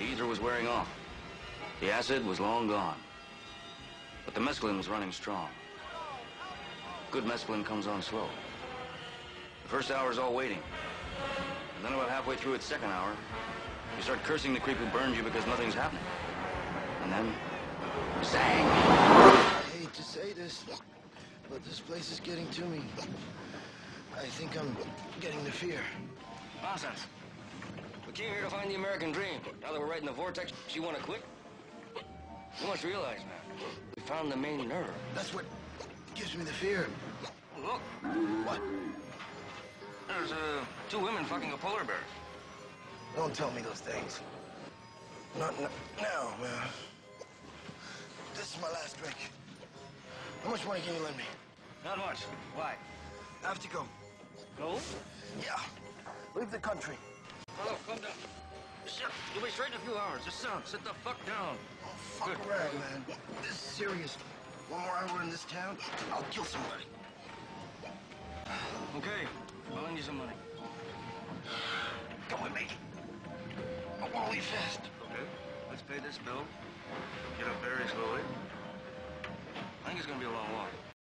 The ether was wearing off. The acid was long gone. But the mescaline was running strong. Good mescaline comes on slow. The first hour is all waiting. And then about halfway through its second hour, you start cursing the creep who burned you because nothing's happening. And then, zang! I hate to say this, but this place is getting to me. I think I'm getting the fear. Nonsense. We came here to find the American dream. Now that we're right in the vortex, you want to quit? You must realize, man, we found the main nerve. That's what gives me the fear. Look, What? there's uh, two women fucking a polar bear. Don't tell me those things. Not now, man. This is my last drink. How much money can you lend me? Not much. Why? I have to go. Go? Yeah. Leave the country. Come down. Sit. You'll be straight in a few hours. Just sit, sit the fuck down. Oh, fuck Good. around, man. This is serious. One more hour in this town, I'll kill somebody. Okay. I'll lend you some money. Come with me. I want to leave fast. Okay. Let's pay this bill. Get up very slowly. I think it's gonna be a long walk.